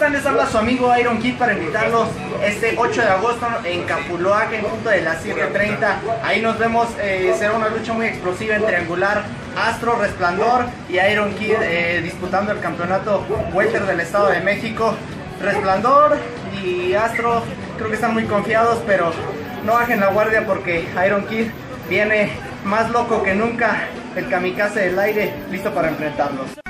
están? Les habla su amigo Iron Kid para invitarlos este 8 de agosto en Capuluac, en punto de las 7.30. Ahí nos vemos, eh, será una lucha muy explosiva en triangular. Astro, Resplandor y Iron Kid eh, disputando el campeonato Welter del Estado de México. Resplandor y Astro creo que están muy confiados, pero no bajen la guardia porque Iron Kid viene más loco que nunca, el kamikaze del aire, listo para enfrentarlos.